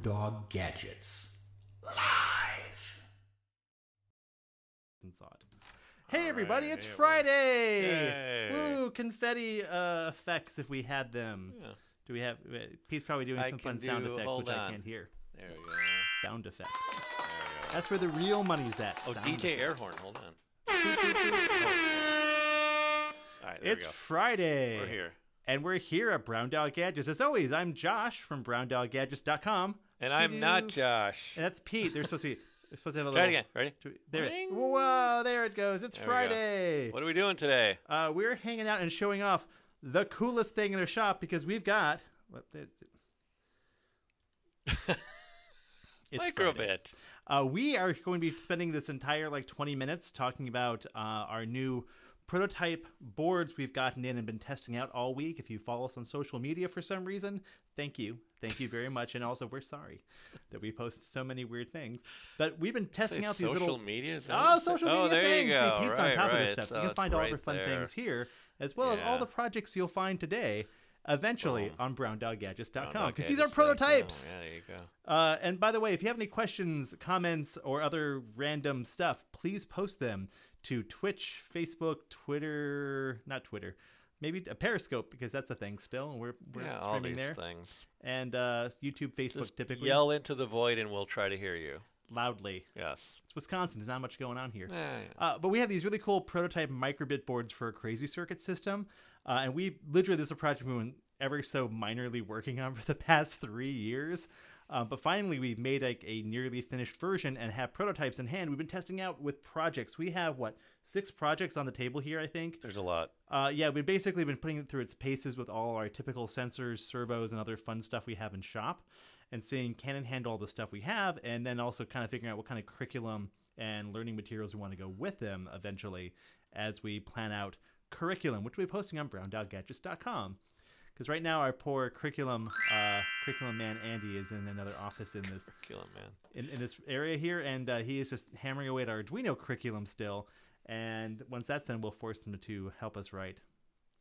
Brown Dog Gadgets. Live. It's odd. Hey everybody, right, it's yeah, well, Friday! yay. Woo! Confetti uh, effects if we had them. Yeah. Do we have? Pete's probably doing I some can fun sound effects, hold which I can't hear. There we go. Sound effects. There we go. That's where the real money's at. Oh, sound DJ effects. air horn. Hold on. All right, It's we. Friday. We're here. And we're here at Brown Dog Gadgets. As always, I'm Josh from BrownDogGadgets.com. And I'm not Doo-doo. Josh. And that's Pete. They're supposed to be. They're supposed to have a Try little. it again. Ready? There. it- Ring. Whoa! There it goes. It's There we go. Friday. What are we doing today? Uh, we're hanging out and showing off the coolest thing in our shop because we've got what it, it's Friday. Microbit. Uh, we are going to be spending this entire like 20 minutes talking about uh, our new prototype boards we've gotten in and been testing out all week. If you follow us on social media for some reason, thank you. Thank you very much. And also, we're sorry that we post so many weird things. But we've been testing out these social little media. Oh, what you said? social oh, media there things. You go. See, Pete's right, on top right. of this stuff. You can find all right fun there. things here, as well as all the projects you'll find today, eventually Boom. on browndoggadgets.com. Brown Because these are Gadgets dot com. prototypes. Yeah, there you go. Uh, and by the way, if you have any questions, comments, or other random stuff, please post them to Twitch, Facebook, Twitter, not Twitter, maybe a Periscope because that's a thing still, and we're we're yeah, streaming there, things. and uh, YouTube, Facebook, Just typically yell into the void, and we'll try to hear you. loudly. Yes. It's Wisconsin. There's not much going on here. Yeah, yeah. Uh, but we have these really cool prototype microbit boards for a crazy circuit system. Uh, and we literally, this is a project we've been ever so minorly working on for the past three years. Uh, but finally, we've made like a nearly finished version and have prototypes in hand. We've been testing out with projects. We have what six projects on the table here, I think. There's a lot. Uh, yeah, we've basically been putting it through its paces with all our typical sensors, servos, and other fun stuff we have in shop, and seeing can it handle all the stuff we have, and then also kind of figuring out what kind of curriculum and learning materials we want to go with them eventually as we plan out curriculum, which we'll be posting on browndoggadgets.com. Because right now our poor curriculum uh, curriculum man Andy is in another office in this him, man. in, in this area here, and uh, he is just hammering away at our Arduino curriculum still. And once that's done, we'll force him to help us write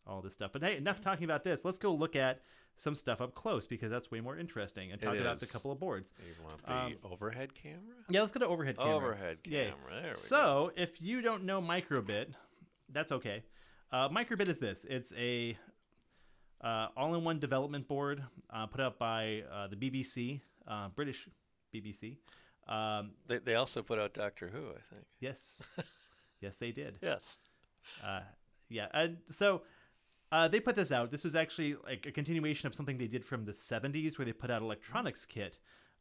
all this stuff. But hey, enough talking about this. Let's go look at some stuff up close because that's way more interesting, and It talk about the couple of boards. You want the Um, overhead camera? Yeah, let's go to overhead camera. Overhead camera. There we go. So, if you don't know microbit, that's okay. Uh, microbit is this. It's a uh, all-in-one development board uh, put up by uh, the BBC, uh, British BBC. Um, They, they also put out Doctor Who, I think. yes, yes, they did. Yes. Uh, yeah, and so uh, they put this out. This was actually like a continuation of something they did from the '70s, where they put out electronics kit,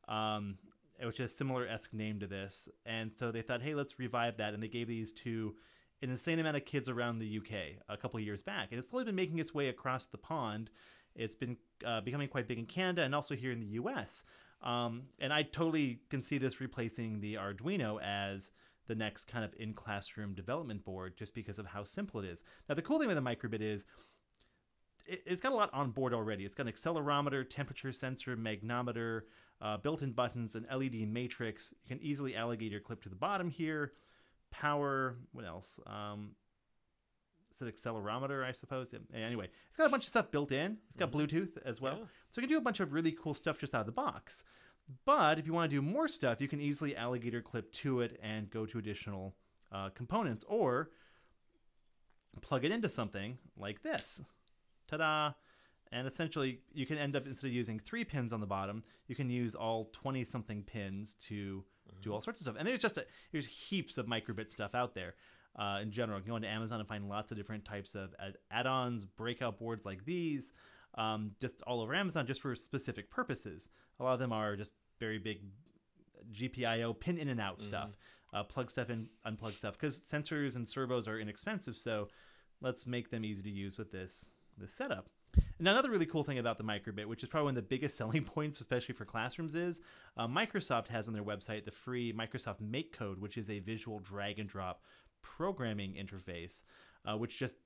um, which is a similar esque name to this. And so they thought, hey, let's revive that, and they gave these to an insane amount of kids around the UK a couple years back, and it's slowly been making its way across the pond. It's been uh, becoming quite big in Canada and also here in the US. Um, and I totally can see this replacing the Arduino as the next kind of in classroom development board just because of how simple it is. Now, the cool thing with the microbit is it, it's got a lot on board already. It's got an accelerometer, temperature sensor, magnometer, uh, built in buttons, an LED matrix. You can easily alligate your clip to the bottom here. Power, what else? Um, it's an accelerometer, I suppose. Anyway, it's got a bunch of stuff built in. It's got Bluetooth as well. Yeah. So you can do a bunch of really cool stuff just out of the box. But if you want to do more stuff, you can easily alligator clip to it and go to additional uh, components or plug it into something like this. Ta-da! And essentially, you can end up instead of using three pins on the bottom, you can use all twenty-something pins to do all sorts of stuff. And there's just a, there's heaps of microbit stuff out there. Uh, in general, you can go into Amazon and find lots of different types of add- add-ons, breakout boards like these, um, just all over Amazon, just for specific purposes. A lot of them are just very big GPIO pin in and out stuff, uh, plug stuff in, unplug stuff, because sensors and servos are inexpensive. So let's make them easy to use with this this setup. And another really cool thing about the microbit, which is probably one of the biggest selling points, especially for classrooms, is uh, Microsoft has on their website the free Microsoft Make Code, which is a visual drag and drop programming interface, uh, which just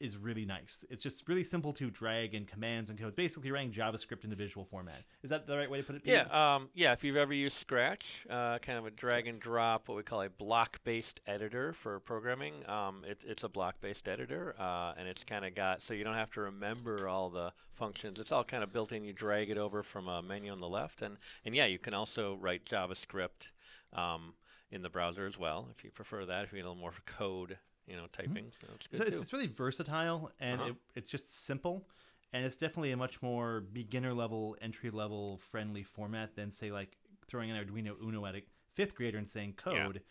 is really nice. It's just really simple to drag in commands and codes, basically writing JavaScript in a visual format. Is that the right way to put it? Yeah, um, yeah. If you've ever used Scratch, uh, kind of a drag and drop, what we call a block-based editor for programming. Um, it, it's a block-based editor, uh, and it's kind of got so you don't have to remember all the functions. It's all kind of built in. You drag it over from a menu on the left, and and yeah, you can also write JavaScript um, in the browser as well if you prefer that. If you need a little more code, you know, typing, so it's good so too. it's, it's really versatile and Uh-huh. it, it's just simple and it's definitely a much more beginner level entry level friendly format than say like throwing an arduino uno at a fifth grader and saying Yeah. code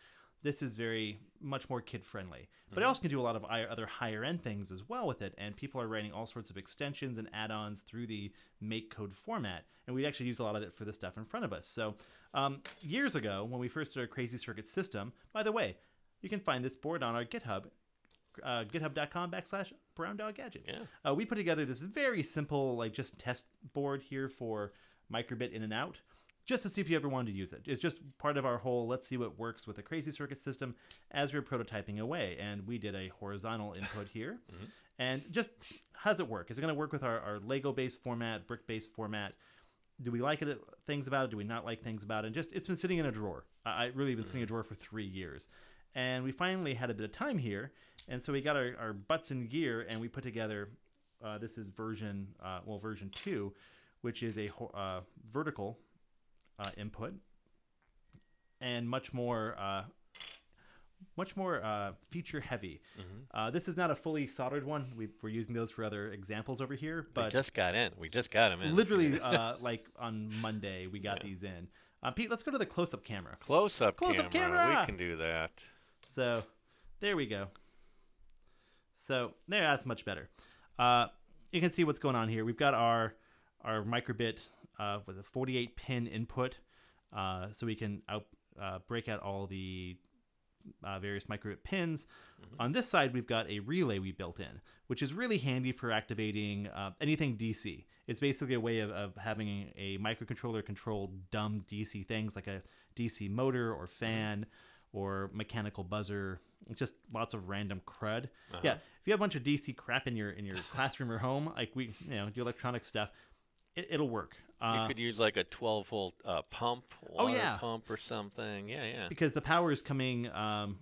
this is very much more kid friendly but it Mm-hmm. also can do a lot of other higher end things as well with it and people are writing all sorts of extensions and add-ons through the make code format and we actually use a lot of it for the stuff in front of us so um, years ago when we first did started crazy circuit system by the way you can find this board on our github uh, github.com backslash brown dog gadgets. Yeah. Uh, we put together this very simple, like just test board here for microbit in and out, just to see if you ever wanted to use it. It's just part of our whole let's see what works with a crazy circuit system as we we're prototyping away. And we did a horizontal input here. And just how does it work? Is it going to work with our, our Lego based format, brick based format? do we like it things about it do we not like things about it and just it's been sitting in a drawer i I really been sitting in a drawer for three years and we finally had a bit of time here and so we got our, our butts in gear and we put together uh, this is version uh, well version 2 which is a uh, vertical uh, input and much more uh, much more uh, feature heavy uh, this is not a fully soldered one we, we're using those for other examples over here we just got in. We just got them in. literally uh, like on Monday we got Yeah. these in. Uh, Pete, let's go to the close-up camera. Close-up Close-up camera. camera! We can do that. So there we go. So there, that's much better. Uh, you can see what's going on here. We've got our our microbit uh, with a 48 pin input, uh, so we can out uh, break out all the uh, various microbit pins. On this side, we've got a relay we built in, which is really handy for activating uh, anything DC. It's basically a way of, of having a microcontroller control dumb DC things like a DC motor or fan or mechanical buzzer, just lots of random crud. Yeah, if you have a bunch of DC crap in your in your classroom or home, like we you know do electronic stuff, it, it'll work. Uh, You could use like a 12 volt uh, pump, Oh, yeah. pump or something. Yeah, yeah. because the power is coming um,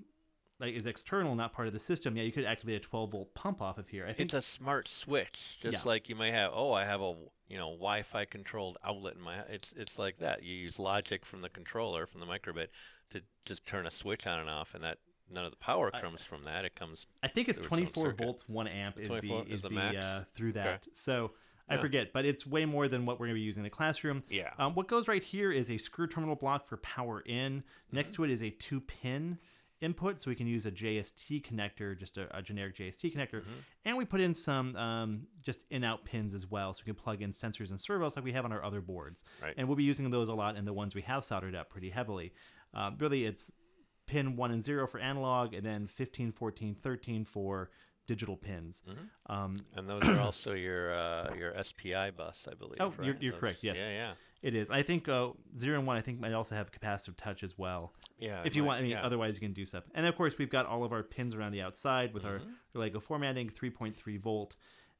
like is external, not part of the system. Yeah, you could activate a 12 volt pump off of here. I think It's a smart switch, just Yeah. like you might have. Oh, I have a you know Wi-Fi controlled outlet in my. It's it's like that. You use logic from the controller from the microbit to just turn a switch on and off, and that none of the power comes from that. It comes. I think it's There was some 24 volts, one amp is the is is the, the max? uh, through Okay. that. So I Yeah. forget, but it's way more than what we're going to be using in the classroom. Yeah. Um, what goes right here is a screw terminal block for power in. Next Mm-hmm. to it is a two pin input, so we can use a JST connector, just a, a generic JST connector, Mm-hmm. and we put in some um, just in out pins as well, so we can plug in sensors and servos like we have on our other boards. Right. And we'll be using those a lot in the ones we have soldered up pretty heavily. Uh, really, it's pin 1 and 0 for analog, and then 15, 14, 13 for digital pins. Mm-hmm. Um, And those are also your uh, your SPI bus, I believe. Oh, you're- you're Those- correct, yes. Yeah, yeah, it is. I think uh, 0 and 1, I think, might also have capacitive touch as well. yeah. if you might- want, I mean, yeah. otherwise you can do stuff. And of course, we've got all of our pins around the outside with Mm-hmm. our Lego formatting, 3.3 volt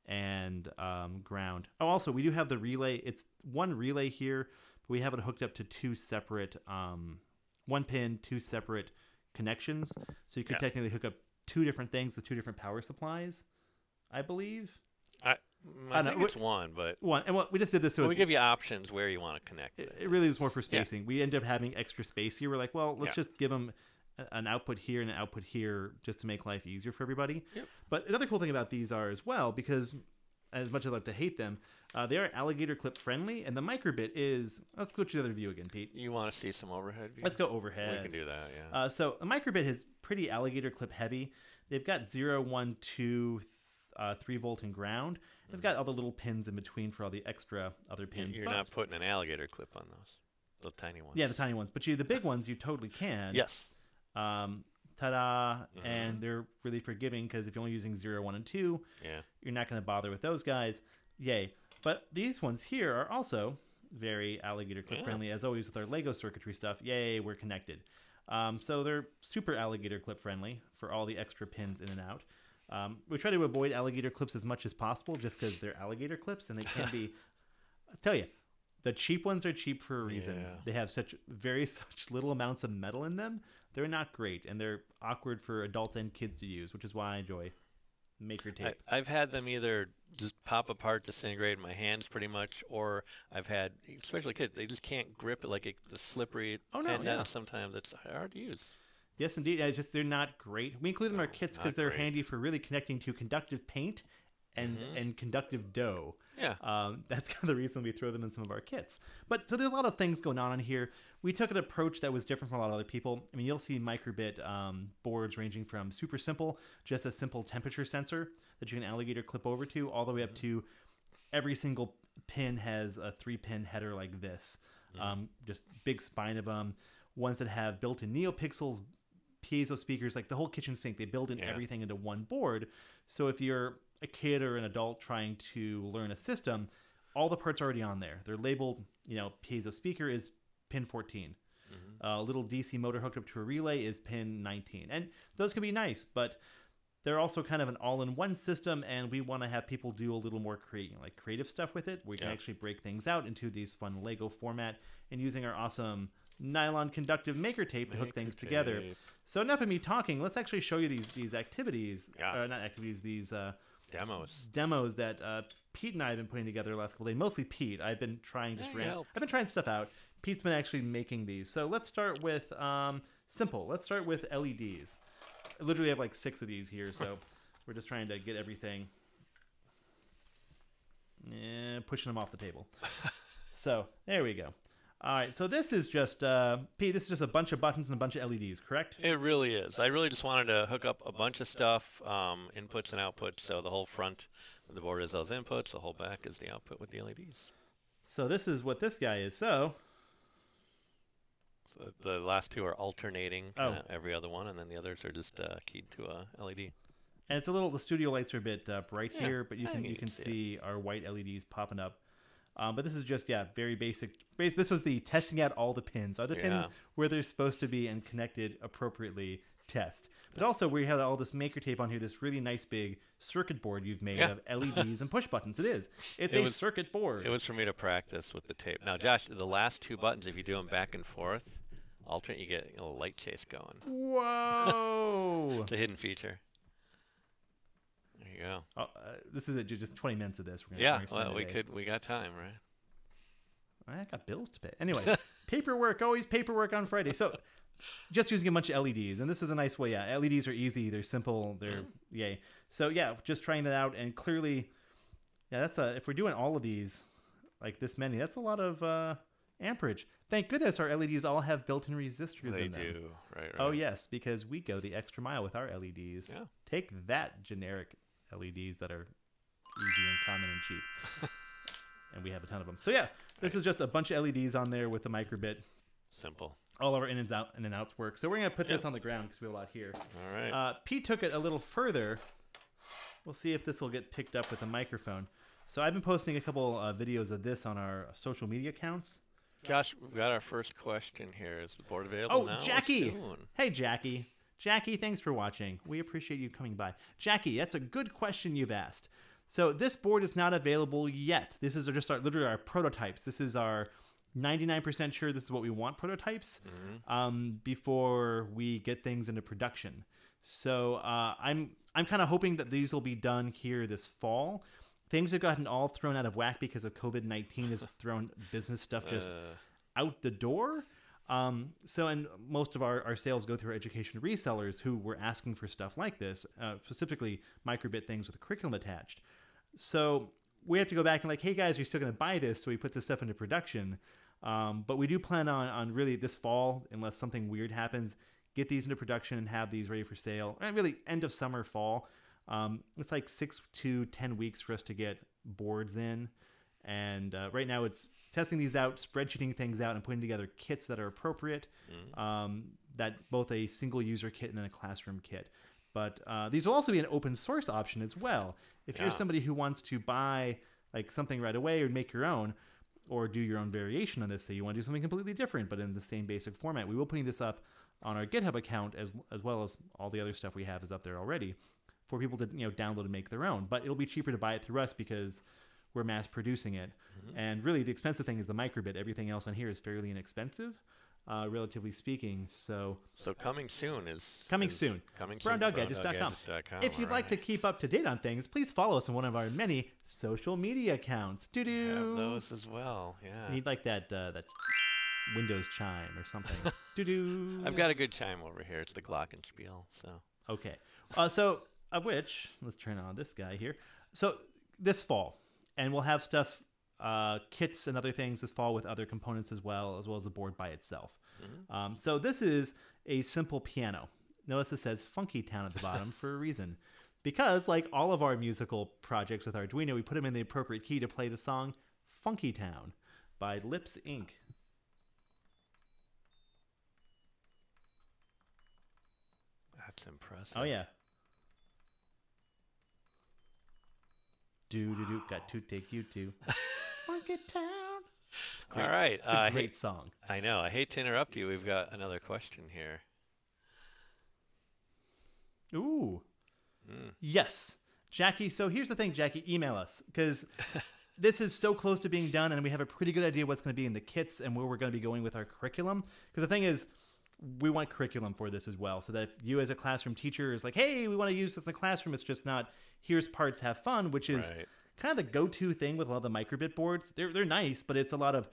and um, ground. Oh, also, we do have the relay. It's one relay here, but we have it hooked up to two separate, um, one pin, two separate connections. So you could Yeah. technically hook up two different things with two different power supplies, I believe. I, I I know, think it's one, but One, and what we just did this so we give you options where you want to connect it, it. really is more for spacing. We end up having extra space here. We're like, well, let's Yeah. just give them an output here and an output here just to make life easier for everybody. Yep. But another cool thing about these are as well, because as much as I like to hate them, uh, they are alligator clip friendly, and the microbit is. Let's go to the other view again, Pete. You want to see some overhead view? Let's go overhead. We can do that. Yeah. Uh, so the microbit is pretty alligator clip heavy. They've got 0, 1, 2, th- uh, 3 volt and ground. They've got all the little pins in between for all the extra other pins. You're but- not putting an alligator clip on those, the tiny ones. yeah, the tiny ones. But you, the big ones, you totally can. Yes. Um, ta-da! Mm-hmm. And they're really forgiving because if you're only using zero one and 2, Yeah. you're not going to bother with those guys. Yay. But these ones here are also very alligator clip Yeah. friendly, as always with our Lego circuitry stuff. Yay, we're connected. Um, so they're super alligator clip friendly for all the extra pins in and out. Um, we try to avoid alligator clips as much as possible, just because they're alligator clips and they can be. I tell you, the cheap ones are cheap for a reason. Yeah. They have such very such little amounts of metal in them. They're not great, and they're awkward for adults and kids to use, which is why I enjoy maker tape. I, I've had them either just pop apart, disintegrate in my hands pretty much, or I've had, especially kids, they just can't grip it like it, the slippery. Oh, no, and yeah. sometimes it's hard to use. Yes, indeed. It's just they're not great. We include them in our kits because they're great. handy for really connecting to conductive paint and mm-hmm. and conductive dough. Yeah. Um, that's kind of the reason we throw them in some of our kits. But so there's a lot of things going on in here. We took an approach that was different from a lot of other people. I mean, you'll see microbit um, boards ranging from super simple, just a simple temperature sensor that you can alligator clip over to, all the way up to every single pin has a three pin header like this. Um, just big spine of them. Ones that have built in NeoPixels, piezo speakers, like the whole kitchen sink. They build in Yeah. everything into one board. So if you're a kid or an adult trying to learn a system, all the parts are already on there. They're labeled, you know, piezo speaker is pin 14. A little DC motor hooked up to a relay is pin 19. And those can be nice, but they're also kind of an all-in-one system and we want to have people do a little more creating like creative stuff with it we can Yeah. actually break things out into these fun lego format and using our awesome nylon conductive maker tape to hook things together so enough of me talking let's actually show you these these activities Yeah. uh, not activities these uh, Demos. demos that uh, Pete and I have been putting together the last couple days. Mostly Pete. I've been trying just ran- I've been trying stuff out. Pete's been actually making these. So let's start with um, simple. Let's start with LEDs. I literally have like six of these here, so we're just trying to get everything. Yeah, pushing them off the table. so there we go. All right, so this is just uh, Pete. This is just a bunch of buttons and a bunch of LEDs, correct? It really is. I really just wanted to hook up a bunch of stuff, um, inputs and outputs. So the whole front of the board is those inputs. The whole back is the output with the LEDs. So this is what this guy is. So So the last two are alternating Oh. kinda every other one, and then the others are just uh, keyed to a LED. And it's a little. The studio lights are a bit uh, bright Yeah, here, but you I can you can see see our white LEDs popping up. Um, but this is just yeah, very basic. Base. This was the testing out all the pins. Are the pins where they're supposed to be and connected appropriately? Test. But also we had all this maker tape on here. This really nice big circuit board you've made Yeah. of LEDs and push buttons. It is. It's It a was- circuit board. It was for me to practice with the tape. Now, Josh, the last two buttons, if you do them back and forth, alternate, you get a light chase going. Whoa. It's a hidden feature. You go. Oh, uh, this is it. Just 20 minutes of this. We're gonna, Yeah, we're gonna spend well, we could. We got time, right? I got bills to pay. Anyway, paperwork, always paperwork on Friday. So just using a bunch of LEDs. And this is a nice way. Yeah, LEDs are easy. They're simple. They're yay. So yeah, just trying that out. And clearly, yeah, that's a, if we're doing all of these, like this many, that's a lot of uh, amperage. Thank goodness our LEDs all have built-in resistors They in them. do. Right, right. Oh yes, because we go the extra mile with our LEDs. Yeah. Take that, generic LEDs that are easy and common and cheap. and we have a ton of them. So yeah, this is just a bunch of LEDs on there with the microbit. Simple. All of our in and out in and outs work. So we're gonna put this on the ground because we have a lot here. All right. Uh, Pete took it a little further. We'll see if this will get picked up with a microphone. So I've been posting a couple uh, videos of this on our social media accounts. Josh, we've got our first question here. Is the board available Oh, now? Jackie! Hey, Jackie. Jackie, thanks for watching. We appreciate you coming by. Jackie, that's a good question you've asked. So this board is not available yet. This is just our literally our prototypes. This is our 99% sure this is what we want prototypes um, before we get things into production. So uh, I'm I'm kind of hoping that these will be done here this fall. Things have gotten all thrown out of whack because of COVID 19 has thrown business stuff just Uh, out the door. Um, so, and most of our, our sales go through education resellers who were asking for stuff like this, uh, specifically microbit things with curriculum attached. So we have to go back and like, hey guys, you're still going to buy this, so we put this stuff into production. Um, but we do plan on on really this fall, unless something weird happens, get these into production and have these ready for sale. And really, end of summer, fall. Um, it's like six to ten weeks for us to get boards in, and uh, right now it's testing these out, spreadsheeting things out, and putting together kits that are appropriate. Um, that both a single user kit and then a classroom kit. But uh, these will also be an open source option as well. If you're somebody who wants to buy like something right away or make your own, or do your own variation on this, say you want to do something completely different but in the same basic format, we will putting this up on our GitHub account as as well as all the other stuff we have is up there already. for people to you know download and make their own. But it'll be cheaper to buy it through us because we're mass producing it. And really, the expensive thing is the microbit. Everything else on here is fairly inexpensive, uh, relatively speaking. So So coming soon is coming is soon. Coming soon. BrownDogGadgets.com, If you'd like to keep up to date on things, please follow us on one of our many social media accounts. Have doo. those as well, yeah. Need like that uh, that Windows chime or something. do do. I've got a good chime over here. It's the Glockenspiel, so Okay. Uh, so, of which, let's turn on this guy here. So, this fall, and we'll have stuff, uh, kits and other things this fall with other components as well, as well as the board by itself. Um, so, this is a simple piano. Notice it says Funky Town at the bottom for a reason. Because, like all of our musical projects with Arduino, we put them in the appropriate key to play the song Funky Town by Lipps Inc. that's impressive. Oh yeah. Do do do. Got to take you to Funky Town. It's great. All right. It's a uh, I great hate- song. I know. I hate to interrupt you. We've got another question here. Ooh. Mm. Yes, Jackie. So here's the thing, Jackie. Email us because this is so close to being done, and we have a pretty good idea what's going to be in the kits and where we're going to be going with our curriculum. Because the thing is, we want curriculum for this as well, so that if you as a classroom teacher is like, "Hey, we want to use this in the classroom," it's just not here's parts, have fun, which is Right. kind of the go-to thing with a lot of the microbit boards. They're they're nice, but it's a lot of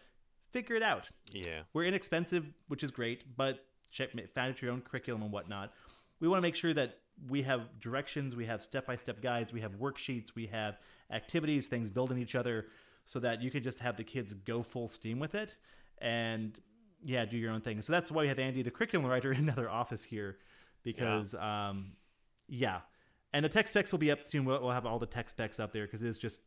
figure it out. Yeah. We're inexpensive, which is great, but check find out your own curriculum and whatnot. We want to make sure that we have directions, we have step-by-step guides, we have worksheets, we have activities, things building each other, so that you can just have the kids go full steam with it and yeah, do your own thing. So that's why we have Andy, the curriculum writer, in another office here, because um, yeah, and the tech specs will be up soon. We'll, we'll have all the tech specs up there because it's just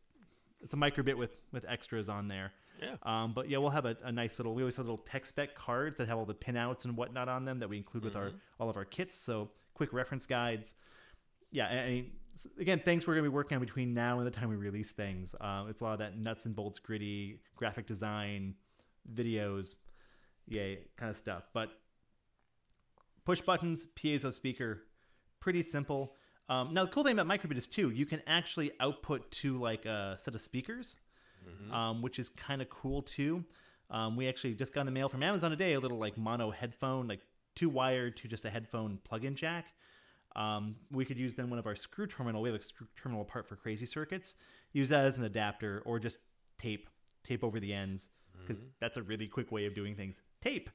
it's a microbit with with extras on there. Yeah. Um, but yeah, we'll have a, a nice little. We always have little tech spec cards that have all the pinouts and whatnot on them that we include with our all of our kits. So quick reference guides. Yeah, and, and again, things we're gonna be working on between now and the time we release things. Um, it's a lot of that nuts and bolts, gritty graphic design, videos, yay, kind of stuff. But push buttons, piezo speaker, pretty simple. Um, now the cool thing about microbit is too, you can actually output to like a set of speakers um, which is kind of cool too. Um, we actually just got in the mail from Amazon today a little like mono headphone, like two wired to just a headphone plug-in jack. Um, we could use then one of our screw terminal. We have a screw terminal part for crazy circuits. Use that as an adapter or just tape, tape over the ends because that's a really quick way of doing things. Tape.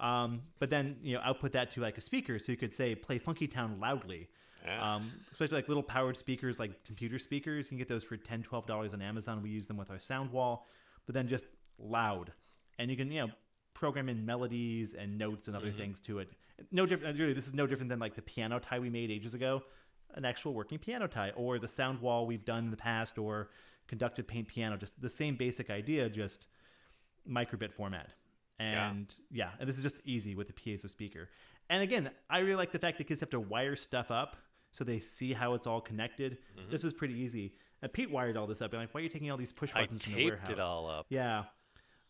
Um, but then you know output that to like a speaker, so you could say play Funky Town loudly. Yeah. Um, especially like little powered speakers, like computer speakers. You can get those for $10, $12 on Amazon. We use them with our sound wall, but then just loud. And you can, you know, program in melodies and notes and other things to it. No different. Really, this is no different than like the piano tie we made ages ago, an actual working piano tie, or the sound wall we've done in the past, or conducted paint piano. Just the same basic idea, just microbit format. And yeah. and this is just easy with the piezo speaker. And again, I really like the fact that kids have to wire stuff up so they see how it's all connected. This is pretty easy. And Pete wired all this up. I'm like, why are you taking all these push I buttons from the taped warehouse? it all up. Yeah.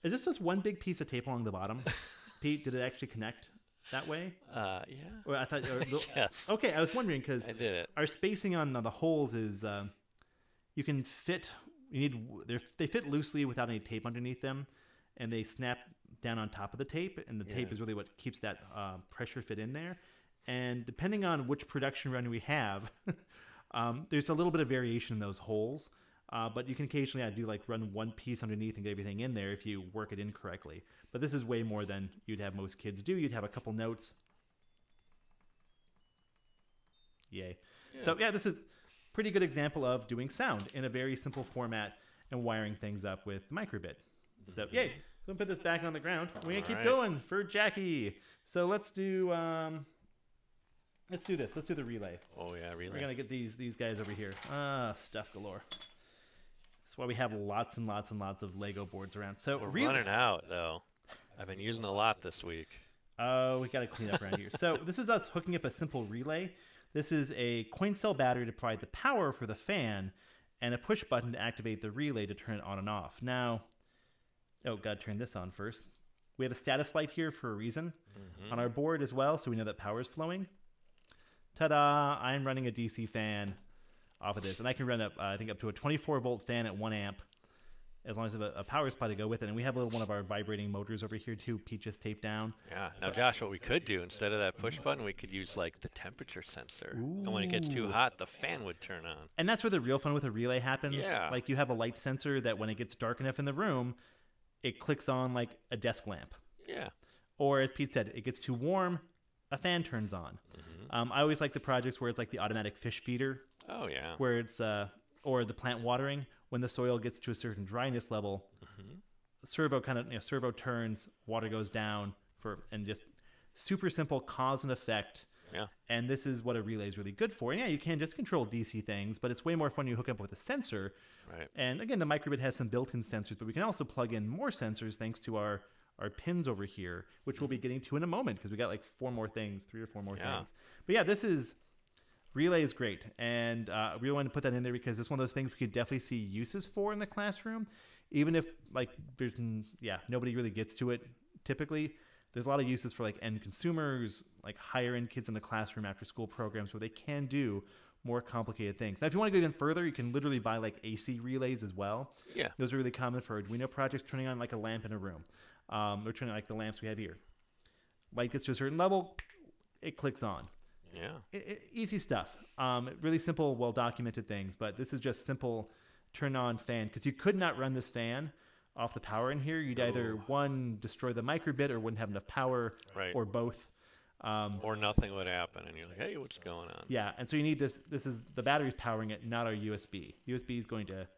Is this just one big piece of tape along the bottom? Pete, did it actually connect that way? Uh, yeah. Or I thought. Or, the- Yes. Okay, I was wondering because I did it. our spacing on the holes is uh, you can fit. You need they fit loosely without any tape underneath them, and they snap down on top of the tape, and the tape is really what keeps that uh, pressure fit in there. And depending on which production run we have, um, there's a little bit of variation in those holes. Uh, but you can occasionally uh, do like run one piece underneath and get everything in there if you work it in correctly. But this is way more than you'd have most kids do. You'd have a couple notes. Yay. So yeah, this is pretty good example of doing sound in a very simple format and wiring things up with microbit. So yay. So I'm put this back on the ground. We're gonna keep going for Jackie. So let's do um let's do this. Let's do the relay. Oh yeah, relay. We're gonna get these these guys over here. Ah, stuff galore. That's why we have lots and lots and lots of Lego boards around. So We're relay- running out though. I've been using a lot this week. Oh, we got to clean up around here. So this is us hooking up a simple relay. This is a coin cell battery to provide the power for the fan, and a push button to activate the relay to turn it on and off. Now, oh, got to turn this on first. We have a status light here for a reason on our board as well, so we know that power is flowing. ta-da! I'm running a DC fan off of this, and I can run up, uh, I think, up to a 24 volt fan at one amp, as long as I have a, a power supply to go with it. And we have a little one of our vibrating motors over here too. Pete just taped down. Yeah. Now, Josh, what we could do instead of that push button, we could use like the temperature sensor. And when it gets too hot, the fan would turn on. And that's where the real fun with a relay happens. Yeah. Like you have a light sensor that when it gets dark enough in the room, it clicks on like a desk lamp. Yeah. Or as Pete said, it gets too warm, a fan turns on. Mm-hmm. Um, I always like the projects where it's like the automatic fish feeder, Oh yeah. where it's uh, or the plant watering when the soil gets to a certain dryness level. Mm-hmm. Servo kind of you know, servo turns, water goes down for and just super simple cause and effect. Yeah. And this is what a relay is really good for. And yeah, you can just control DC things, but it's way more fun you hook up with a sensor. Right. And again, the microbit has some built-in sensors, but we can also plug in more sensors thanks to our our pins over here, which we'll be getting to in a moment because we got like four more things, three or four more Yeah. things. But yeah, this is relay is great, and uh, we wanted to put that in there because it's one of those things we could definitely see uses for in the classroom, even if like there's yeah nobody really gets to it typically. There's a lot of uses for like end consumers, like higher end kids in the classroom after school programs where they can do more complicated things. Now, if you want to go even further, you can literally buy like AC relays as well. Yeah. Those are really common for Arduino projects, turning on like a lamp in a room. Um, or turning on like the lamps we have here. Light gets to a certain level, it clicks on. Yeah. I- I- easy stuff. Um, really simple, well documented things, but this is just simple turn on fan because you could not run this fan off the power in here. You'd either one destroy the microbit or wouldn't have enough power, Right. or both. Um, Or nothing would happen, and you're like, hey, what's going on? yeah, and so you need this. This is the battery's powering it, not our USB. USB is going to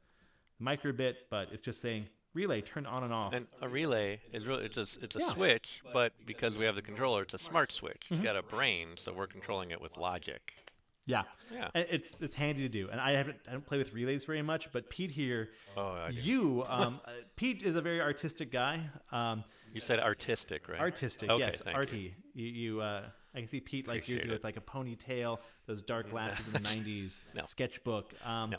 microbit, but it's just saying relay turn on and off. And a relay is really it's a, it's a Yeah. switch, but because we have the controller, it's a smart switch. Mm-hmm. It's got a brain, so we're controlling it with logic. Yeah, Yeah. And it's it's handy to do. And I haven't I don't play with relays very much, but Pete here, Oh, you, um, uh, Pete is a very artistic guy. Um, You said artistic, right? Artistic, Okay, yes, thanks. arty. You, you uh, I can see Pete like years ago it. with like a ponytail, those dark glasses in the '90s, No. sketchbook. Um, No.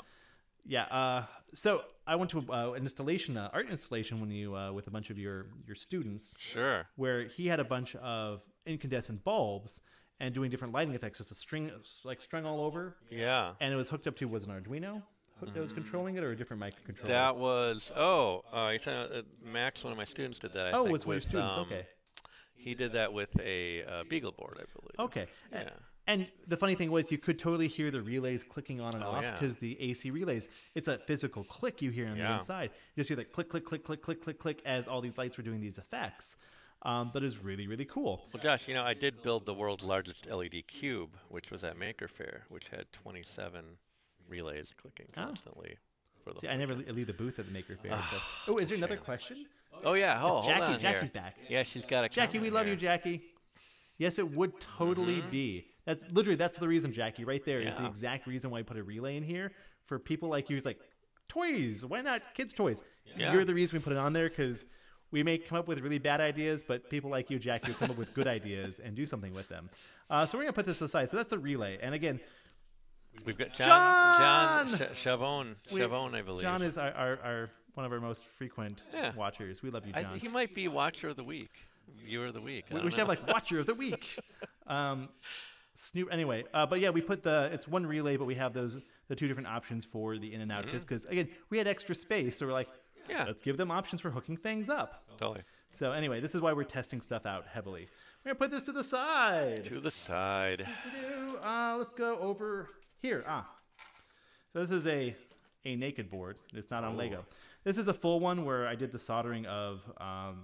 Yeah. Uh, so I went to uh, an installation, uh, art installation, when you uh, with a bunch of your your students, Sure. where he had a bunch of incandescent bulbs and doing different lighting effects, just a string like strung all over, Yeah. and it was hooked up to was an Arduino hook that was controlling it or a different microcontroller. That was oh, uh, talking, uh, Max, one of my students did that. I oh, think, was one of your students? um, okay. He did that with a uh, Beagle board, I believe. Okay. Yeah. And the funny thing was, you could totally hear the relays clicking on and Oh, off yeah. because the AC relays, it's a physical click you hear on the Yeah. inside. You just hear that click, click, click, click, click, click, click as all these lights were doing these effects. Um, but it's really, really cool. Well, Josh, you know, I did build the world's largest LED cube, which was at Maker Faire, which had 27 relays clicking Oh. constantly. For the See, I never le- leave the booth at the Maker Faire. So. Oh, is there another question? Oh yeah. Oh, hold Jackie. on here. Jackie's back. Yeah, she's got a. Jackie, we love you. Jackie. Yes, it would totally be. That's literally that's the reason, Jackie. Right there is the exact reason why I put a relay in here for people like you. It's like toys. Why not kids' toys? Yeah. You're the reason we put it on there because we may come up with really bad ideas, but people like you, Jack, will come up with good ideas and do something with them. Uh, so we're gonna put this aside. So that's the relay. And again, We've got John. John! John Ch- Chavon. we- Chavon, I believe. John is our, our, our one of our most frequent Yeah. watchers. We love you, I, John. he might be Watcher of the Week. Viewer of the Week. I We, we should have like Watcher of the Week. Um, Snoop. Anyway, uh, but yeah, we put the it's one relay, but we have those the two different options for the in and out just because again we had extra space, so we're like, Mm-hmm. Yeah. let's give them options for hooking things up. Totally. So anyway, this is why we're testing stuff out heavily. We're gonna put this to the side. To the side. Uh, let's go over here. Ah, so this is a a naked board. It's not on Lego. This is a full one where I did the soldering of um,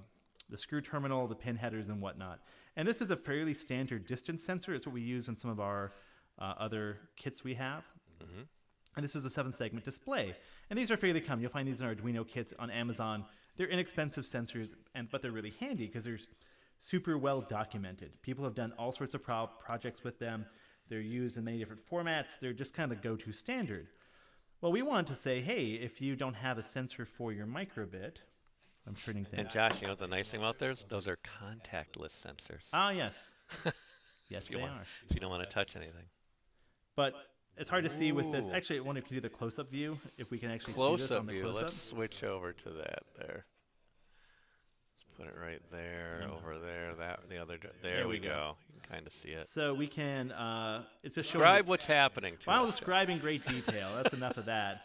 the screw terminal, the pin headers, and whatnot. And this is a fairly standard distance sensor. It's what we use in some of our uh, other kits we have. And this is a seven segment display. And these are fairly common. You'll find these in Arduino kits on Amazon. They're inexpensive sensors, and but they're really handy because they're super well documented. People have done all sorts of pro- projects with them. They're used in many different formats. They're just kind of the go to standard. Well, we want to say, hey, if you don't have a sensor for your microbit, I'm turning things. And Josh, you know the nice thing about those? Those are contactless sensors. Ah, yes. yes, they want, are. If you don't want to touch anything. But it's hard to see with this. Actually, I wonder if we can do the close up view, if we can actually see this up on the view. close up. Let's switch over to that there. Let's Put it right there, over there, that the other. There, There we we go. go. You can kind of see it. So we can. Uh, it's just showing. Describe what's happening to Wow, us. describe great detail. That's enough of that.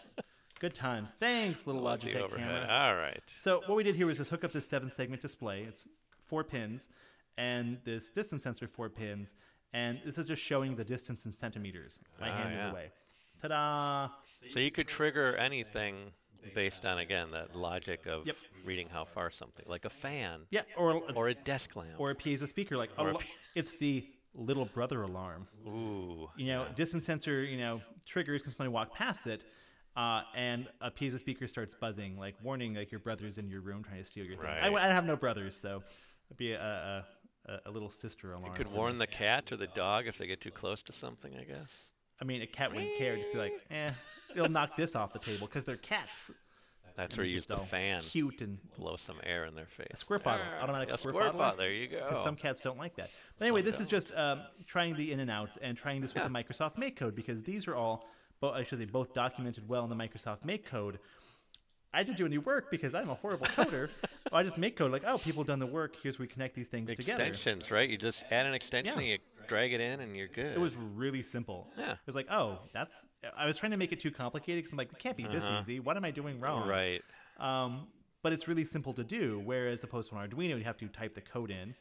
Good times. Thanks, little Love Logitech camera. All right. So what we did here was just hook up this seven segment display. It's four pins, and this distance sensor four pins, and this is just showing the distance in centimeters. My Ah, hand is away. Ta-da! So you could trigger anything based on again that logic of Yep. reading how far something, like a fan Yeah, or or a desk lamp. or a piezo speaker. Like Or a a lo- pi- it's the little brother alarm. Ooh. You know, distance sensor. You know, triggers because when somebody walk past it. Uh, and a piezo speaker starts buzzing, like warning, like your brother's in your room trying to steal your things. I, I have no brothers, so it'd be a, a, a, a little sister alarm. It Could warn the cat or the dog if they get too close to something. I guess. I mean, a cat wouldn't care. Just be like, eh, it'll knock this off the table because they're cats. That's And where you use the fan. Cute and Blow some air in their face. a squirt bottle, automatic a squirt, squirt bottle. bottle. There you go. Because some cats don't like that. But anyway, this is just um, trying the in and outs and trying this with the Microsoft Make code because these are all, bo- I should say, both documented well in the Microsoft Make code. I didn't do any work because I'm a horrible coder. I just make code like, oh, people done the work. Here's where we connect these things together. Extensions, right? You just add an extension, Yeah. and you drag it in, and you're good. It was really simple. Yeah. It was like, oh, that's. I was trying to make it too complicated because I'm like, it can't be this easy. What am I doing wrong? Uh-huh. right. Um, but it's really simple to do. Whereas opposed to an Arduino, you have to type the code in,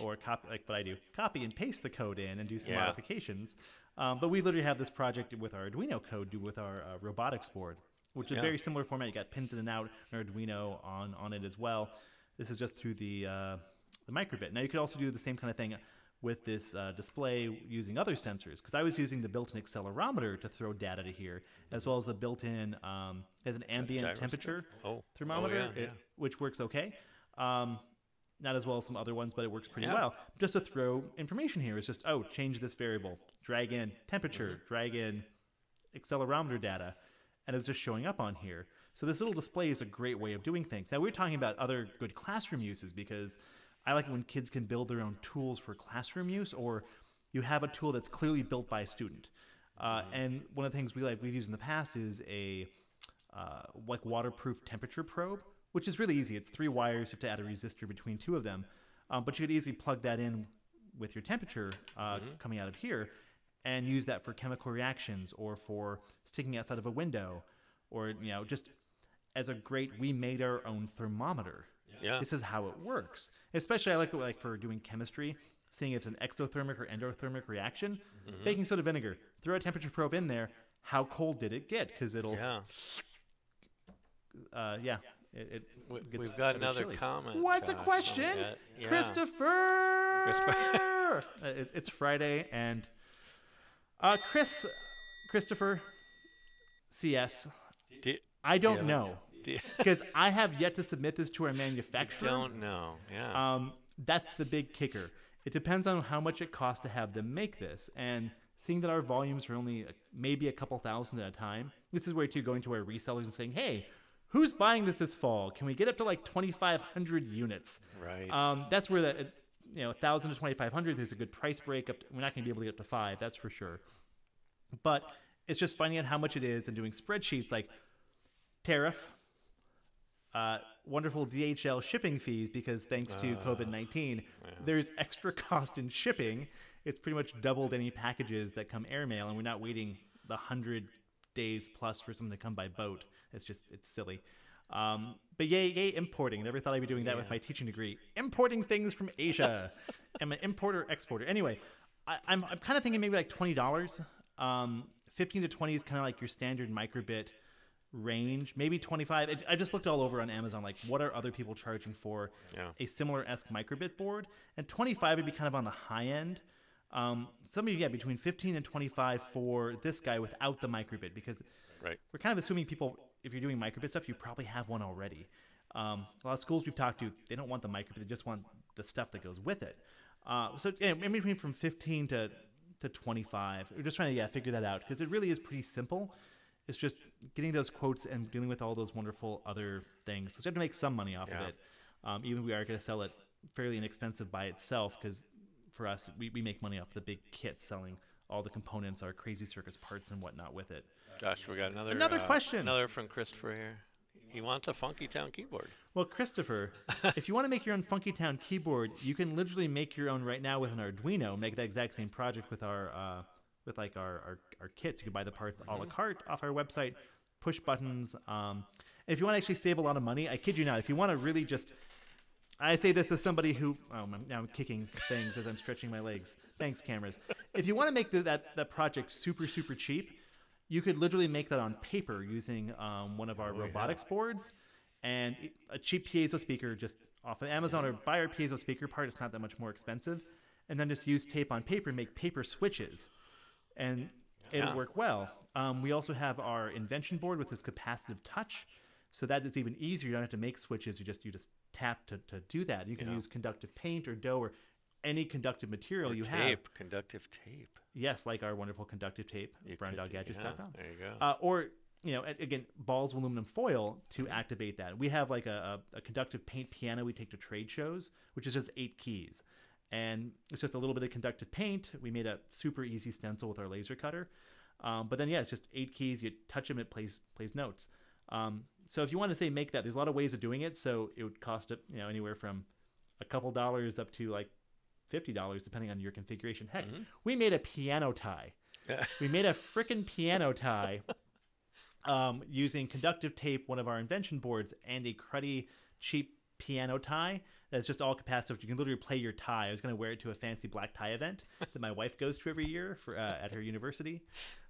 or copy like what I do, copy and paste the code in and do some Yeah. modifications. Um, but we literally have this project with our Arduino code, do with our uh, robotics board, which is Yeah. very similar format. You got pins in and out, and Arduino on on it as well. This is just through the uh, the microbit. Now you could also do the same kind of thing with this uh, display using other sensors because I was using the built-in accelerometer to throw data to here, as well as the built-in um, as an ambient temperature Oh. thermometer, Oh, yeah, it- yeah. which works okay. Um, not as well as some other ones, but it works pretty Yeah. well. Just to throw information here is just oh, change this variable, drag in temperature, Mm-hmm. drag in accelerometer data, and it's just showing up on here. So this little display is a great way of doing things. Now we're talking about other good classroom uses because I like it when kids can build their own tools for classroom use, or you have a tool that's clearly built by a student. Uh, Mm-hmm. and one of the things we like we've used in the past is a uh, like waterproof temperature probe, which is really easy. It's three wires. You have to add a resistor between two of them, um, but you could easily plug that in with your temperature uh, coming out of here, and use that for chemical reactions or for sticking outside of a window, or you know just as a great we made our own thermometer. Yeah. This is how it works. Especially I like it like for doing chemistry, seeing if it's an exothermic or endothermic reaction. Mm-hmm. Baking soda vinegar. Throw a temperature probe in there. How cold did it get? Because it'll Yeah. uh, yeah, it, it we've got another chilly. comment. What's a Josh. Oh, question, yeah. Yeah. Christopher? Christopher. Uh, it's Friday, and uh, Chris, Christopher, CS. Do, I don't know because I have yet to submit this to our manufacturer. I don't know. Yeah. Um, that's the big kicker. It depends on how much it costs to have them make this. And seeing that our volumes are only uh, maybe a couple thousand at a time, this is where too going to our resellers and saying, "Hey, who's buying this this fall? Can we get up to like 2,500 units?" right. Um, that's where that you know 1,000 to 2,500. There's a good price break. Up, to, we're not going to be able to get up to five. That's for sure. But it's just finding out how much it is and doing spreadsheets like tariff, uh, wonderful DHL shipping fees because thanks to COVID 19, there's extra cost in shipping. It's pretty much doubled any packages that come airmail, and we're not waiting the 100 days plus for something to come by boat. It's just, it's silly. Um, but yay, yay, importing. Never thought I'd be doing that with my teaching degree. Importing things from Asia. I'm an importer, exporter. Anyway, I, I'm, I'm kind of thinking maybe like $20. Um, 15 to 20 is kind of like your standard microbit range maybe 25 It- i just looked all over on amazon like what are other people charging for Yeah. a similar esque microbit board and 25 would be kind of on the high end um, some of you get between 15 and 25 for this guy without the microbit because right. we're kind of assuming people if you're doing microbit stuff you probably have one already. Um, a lot of schools we've talked to they don't want the microbit they just want the stuff that goes with it. Uh, so yeah, in between from 15 to to 25 we're just trying to yeah figure that out because it really is pretty simple. It's just getting those quotes and dealing with all those wonderful other things because we have to make some money off Yeah. of it. Um, even if we are going to sell it fairly inexpensive by itself because for us we, we make money off the big kit selling all the components our crazy circuits parts and whatnot with it Josh, we got another Another uh, question. Another from Christopher here. he wants a Funky Town keyboard. Well, Christopher, if you want to make your own Funky Town keyboard, you can literally make your own right now with an Arduino. Make that exact same project with our uh, with like our, our our kits. You can buy the parts a la carte off our website. Push buttons. Um, if you want to actually save a lot of money, I kid you not. If you want to really just I say this as somebody who oh I'm, now I'm kicking things as I'm stretching my legs. Thanks, cameras. If you want to make the, that that project super super cheap, you could literally make that on paper using um, one of our robotics boards and a cheap piezo speaker just off of Amazon or buy our piezo speaker part. It's not that much more expensive, and then just use tape on paper and make paper switches, and it'll Yeah. work well. Um, we also have our invention board with this capacitive touch, so that is even easier. You don't have to make switches. You just you just tap to, to do that. You can Yeah. use conductive paint or dough or any conductive material you have. tape, conductive tape. Yes, like our wonderful conductive tape, You could do- browndoggadgets.com. yeah, there you go. Uh, or you know, again, balls of aluminum foil to activate that. We have like a, a, a conductive paint piano we take to trade shows, which is just eight keys, and it's just a little bit of conductive paint. We made a super easy stencil with our laser cutter, um, but then yeah, it's just eight keys. You touch them, it plays plays notes. Um, so if you want to say make that, there's a lot of ways of doing it. So it would cost you know, anywhere from a couple dollars up to like fifty dollars, depending on your configuration. Heck, we made a piano tie. we made a frickin' piano tie um, using conductive tape, one of our invention boards, and a cruddy, cheap piano tie that's just all capacitive. You can literally play your tie. I was going to wear it to a fancy black tie event that my wife goes to every year for uh, at her university,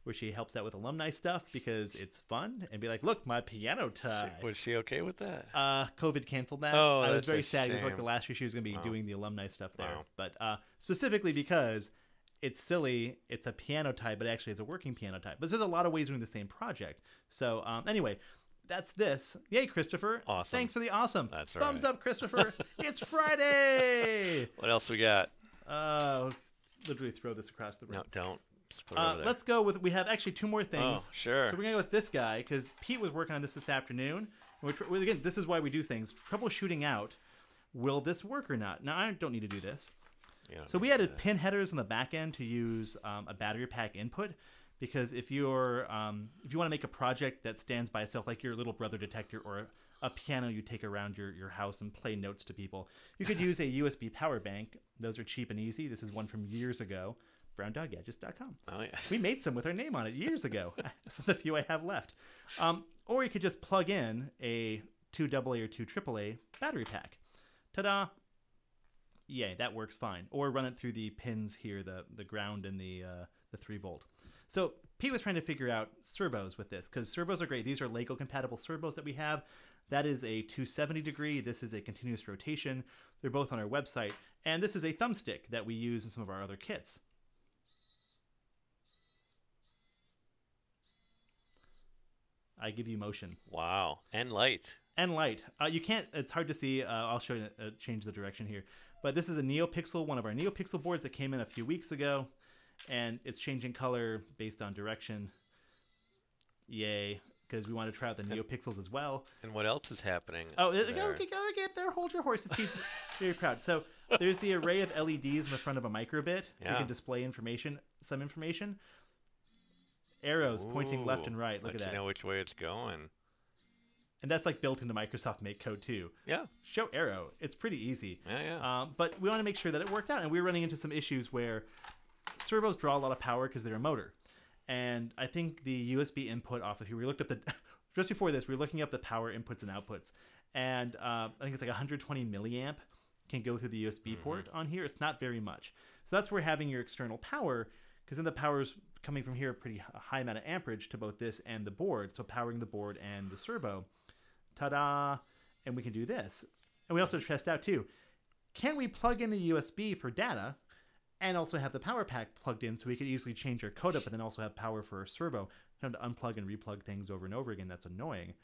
where she helps out with alumni stuff because it's fun and be like, "Look, my piano tie." Was she okay with that? Uh, COVID canceled that. Oh, I was very sad. It was like the last year she was going to be doing the alumni stuff there. Wow. But uh, specifically because it's silly, it's a piano type, but actually it's a working piano type. But there's a lot of ways doing the same project. So um, anyway, that's this. Yay, Christopher. Awesome. Thanks for the awesome. That's all Thumbs up, Christopher. it's Friday. what else we got? Uh, literally throw this across the room. No, don't. Just put it Uh, let's go with. We have actually two more things. Oh, sure. So we're gonna go with this guy because Pete was working on this this afternoon. Which again, this is why we do things. Troubleshooting out, will this work or not? Now I don't need to do this. So we added pin headers on the back end to use um, a battery pack input because if you're um, if you want to make a project that stands by itself, like your little brother detector or a piano you take around your, your house and play notes to people, you could use a USB power bank. Those are cheap and easy. This is one from years ago. BrownDogGadgets.com. Oh yeah. We made some with our name on it years ago. some of the few I have left. Um, or you could just plug in a two AA or two AAA battery pack. Ta-da! Yay, that works fine. Or run it through the pins here, the the ground and the uh, the three volt. So Pete was trying to figure out servos with this because servos are great. These are Lego compatible servos that we have. That is a 270 degree. This is a continuous rotation. They're both on our website, and this is a thumbstick that we use in some of our other kits. I give you motion Wow. And light. and light. Uh, you can't. It's hard to see. Uh, I'll show you. Uh, change the direction here. But this is a NeoPixel, one of our NeoPixel boards that came in a few weeks ago, and it's changing color based on direction. Yay! Because we want to try out the NeoPixels as well. And what else is happening? Oh, there? go, go, go get there. Hold your horses. Pete's very proud. So there's the array of LEDs in the front of a microbit. We Yeah. can display information, some information. Arrows pointing left and right. Look at that. You know which way it's going. And that's like built into Microsoft Make Code too. Yeah. Show arrow. It's pretty easy. Yeah, yeah. Um, but we want to make sure that it worked out, and we were running into some issues where servos draw a lot of power because they're a motor. And I think the USB input off of here, we looked up the just before this, we were looking up the power inputs and outputs, and uh, I think it's like 120 milliamp can go through the USB port on here. It's not very much, so that's where having your external power, because then the power's coming from here, a pretty high amount of amperage to both this and the board. So powering the board and the servo, ta-da! And we can do this, and we also test out too can we plug in the USB for data and also have the power pack plugged in so we could easily change our code up and then also have power for our servo? Don't have to unplug and replug things over and over again. That's annoying.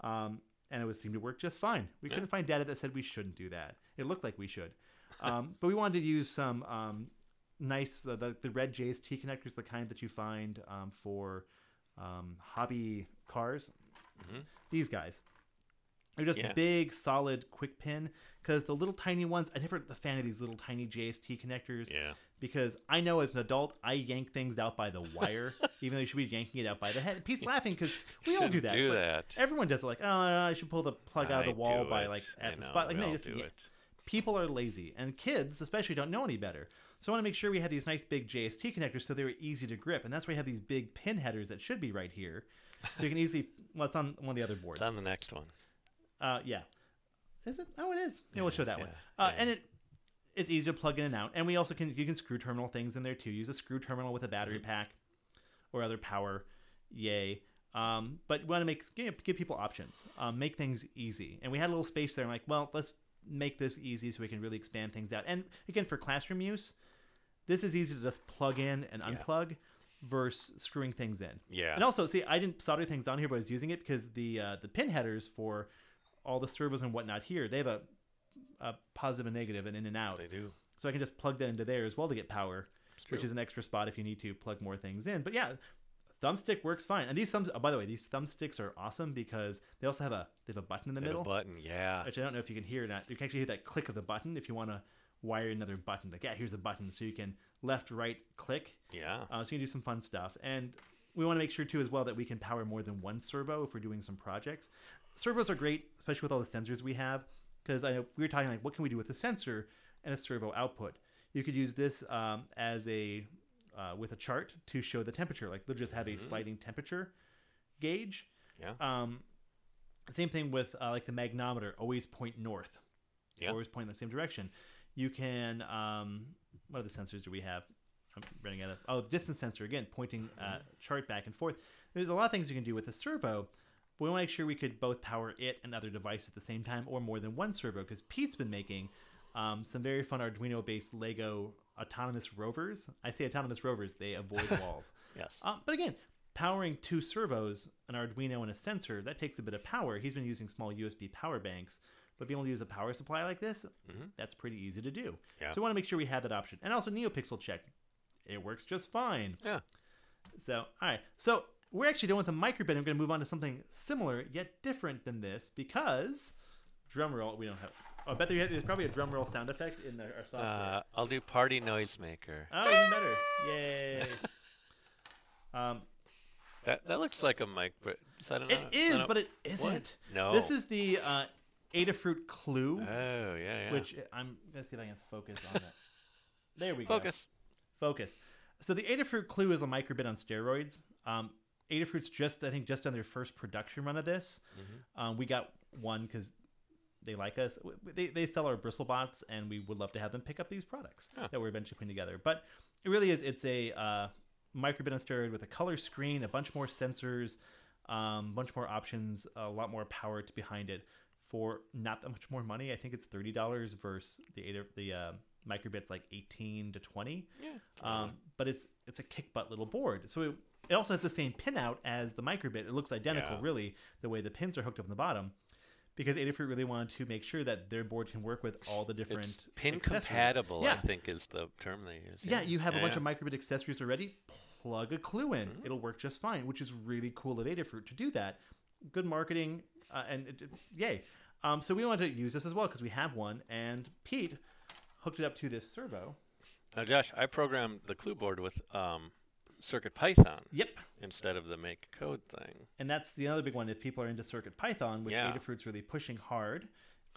Um, and it would seem to work just fine. We couldn't find data that said we shouldn't do that. It looked like we should. Um, but we wanted to use some um, nice, uh, the, the red JST connectors, the kind that you find um, for um, hobby cars. These guys. They're just Yeah. big, solid, quick pin. Because the little tiny ones, I never a fan of these little tiny JST connectors. Yeah. Because I know as an adult, I yank things out by the wire, even though you should be yanking it out by the head. Pete's laughing because we all do that. do It's like- Everyone does it. Like, oh, I should pull the plug out of I the wall by it. like I at the know, spot. Like, no, just do it. people are lazy, and kids especially don't know any better. So I want to make sure we have these nice big JST connectors so they were easy to grip, and that's why we have these big pin headers that should be right here, so you can easily. Well, it's on one of the other boards. It's on the next one. Uh, yeah. Is it? Oh, it is. Yeah, we'll show is, that one. Uh, Yeah. And it it's easy to plug in and out, and we also can you can screw terminal things in there too. Use a screw terminal with a battery Mm-hmm. pack or other power. Yay. Um, but we want to make give, give people options, um, make things easy. And we had a little space there. I'm like, well, let's make this easy so we can really expand things out. And again, for classroom use, this is easy to just plug in and Yeah. unplug versus screwing things in. Yeah. And also, see, I didn't solder things on here, but I was using it because the uh, the pin headers for all the servos and whatnot here, they have a, a positive and negative and in and out. They do. So I can just plug that into there as well to get power, which is an extra spot if you need to plug more things in. But yeah, thumbstick works fine. And these thumbs, oh, by the way, these thumbsticks are awesome because they also have a they have a button in the They middle, button. Yeah. which I don't know if you can hear or not. You can actually hear that click of the button if you want to wire another button. Like yeah, here's a button, so you can left, right, click. Yeah. Uh, so you can do some fun stuff. And we want to make sure too as well that we can power more than one servo if we're doing some projects. Servos are great, especially with all the sensors we have, because I know we were talking like what can we do with a sensor and a servo output. You could use this um, as a uh, with a chart to show the temperature. Like they'll just have a sliding temperature gauge. Yeah. Um, same thing with uh, like the magnometer, always point north. Yeah. Always point in the same direction. You can. Um, what other sensors do we have? I'm running out of. Oh, distance sensor again, pointing uh, chart back and forth. There's a lot of things you can do with the servo. But we want to make sure we could both power it and other devices at the same time, or more than one servo. Because Pete's been making um, some very fun Arduino-based Lego autonomous rovers. I say autonomous rovers; they avoid walls. Yes. Um, but again, powering two servos, an Arduino, and a sensor, that takes a bit of power. He's been using small USB power banks, but being able to use a power supply like this, that's pretty easy to do. Yeah. So we want to make sure we have that option. And also NeoPixel check. It works just fine. Yeah. So, all right. So we're actually done with the microbit. I'm going to move on to something similar yet different than this because drum roll. We don't have. Oh, I bet there- there's probably a drum roll sound effect in the, our software. Uh, I'll do party noisemaker. oh, even better! Yay! um, That that looks like a mic, but I don't know. It is, but it isn't. No. This is the uh, Adafruit Clue, Oh yeah, yeah. which I'm gonna see if I can focus on that. There we go. focus? Focus. So the Adafruit Clue is a microbit on steroids. Um, Adafruit's just, I think, just on their first production run of this. Mm-hmm. Um, we got one because they like us. They, they sell our BristleBots, and we would love to have them pick up these products Huh. that we're eventually putting together. But it really is. It's a uh, microbit on with a color screen, a bunch more sensors, um, bunch more options, a lot more power to behind it for not that much more money. I think it's thirty dollars versus the Ada- the uh, microbits like eighteen to twenty. Yeah. Um, but it's it's a kick butt little board. So it, it also has the same pin out as the microbit. It looks identical, Yeah. really, the way the pins are hooked up in the bottom. Because Adafruit really wanted to make sure that their board can work with all the different it's pin compatible. Yeah, I think is the term they use. yeah. You have a bunch yeah. of microbit accessories already. Plug a clue in; Mm-hmm. it'll work just fine. Which is really cool of Adafruit to do that. Good marketing, uh, and it, it- yay. Um, so we wanted to use this as well because we have one, and Pete hooked it up to this servo. Now, Josh, I programmed the clue board with um, Circuit Python Yep, instead of the make code thing. And that's the other big one. If people are into Circuit Python, which Yeah. Adafruit's really pushing hard,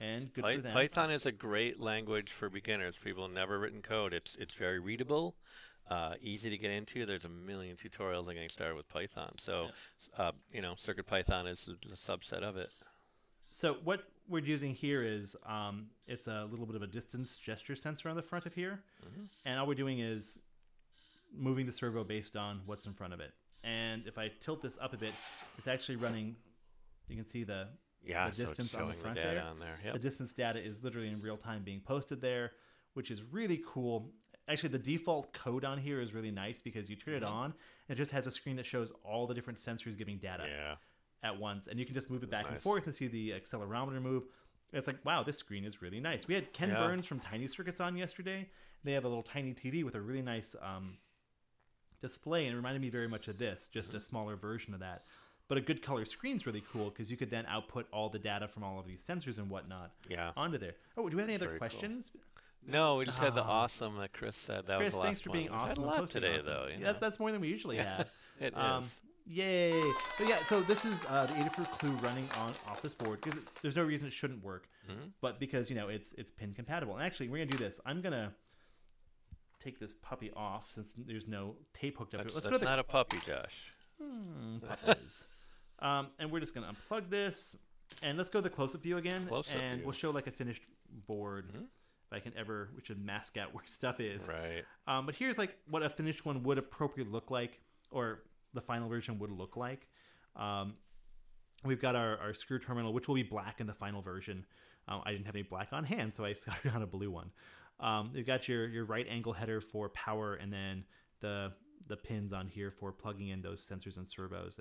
and good Py- for them. Python is a great language for beginners. People who've never written code. It's it's very readable, uh, easy to get into. There's a million tutorials on getting started with Python. So, s- uh, you know, Circuit Python is a, a subset of it. So what we're using here is um, it's a little bit of a distance gesture sensor on the front of here, Mm-hmm. and all we're doing is moving the servo based on what's in front of it. And if I tilt this up a bit, it's actually running. You can see the Yeah, The so distance on the front the there. on there. the distance data is literally in real time being posted there, which is really cool. Actually, the default code on here is really nice because you turn it on, and it just has a screen that shows all the different sensors giving data Yeah. at once, and you can just move it back and forth and see the accelerometer move. It's like, wow, this screen is really nice. We had Ken Yeah. Burns from Tiny Circuits on yesterday. They have a little tiny TV with a really nice um, display, and it reminded me very much of this, just a smaller version of that. But a good color screen's really cool because you could then output all the data from all of these sensors and whatnot Yeah. onto there. Oh, do we have any other Very cool. questions? No, we just had the Ah. awesome that Chris said. That Chris, was the last thanks for one. being We've had awesome. a lot today, awesome. though. you That's know. that's more than we usually have. It um, is. Yay! But yeah, so this is uh, the Adafruit Clue running on off this board because there's no reason it shouldn't work, Mhm. but because you know it's it's pin compatible. And actually, we're gonna do this. I'm gonna take this puppy off since there's no tape hooked up That's. Let's that's go to the not a puppy, Josh. Hmm, puppies. um, and we're just gonna unplug this and let's go to the close-up view again, Close-up and view. we'll show like a finished board. Mhm. If I can ever, we should mask out where stuff is. Right. Um, but here's like what a finished one would appropriately look like, or the final version would look like. Um, we've got our, our screw terminal, which will be black in the final version. Um, I didn't have any black on hand, so I scattered on a blue one. Um, you've got your, your right angle header for power, and then the the pins on here for plugging in those sensors and servos.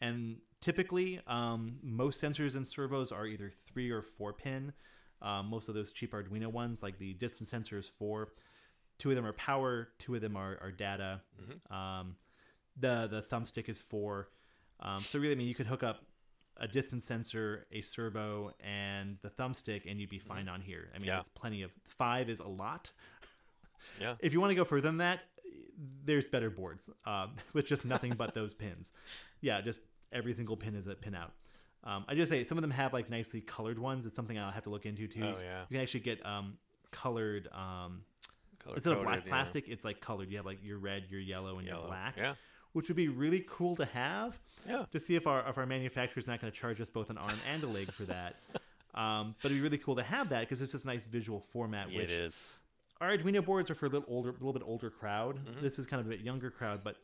And typically, um, most sensors and servos are either three or four pin. Um, most of those cheap Arduino ones, like the distance sensor, is four. Two of them are power. Two of them are, are data. Um, the the thumbstick is four. Um, so really, I mean, you could hook up a distance sensor, a servo, and the thumbstick, and you'd be fine on here. I mean, Yeah. that's plenty of. Five is a lot. Yeah. If you want to go further than that, there's better boards um, with just nothing but those pins. Yeah, just every single pin is a pin out. Um, I just say some of them have like nicely colored ones. It's something I'll have to look into too. Oh, yeah. You can actually get um, colored. Um, Color instead of black yeah. plastic, it's like colored. You have like your red, your yellow, and your black. Yeah. Which would be really cool to have Yeah. to see if our if our manufacturer's not going to charge us both an arm and a leg for that. Um, but it'd be really cool to have that because it's just a nice visual format. It which is. our Arduino boards are for a little older, a little bit older crowd. Mm-hmm. This is kind of a bit younger crowd, but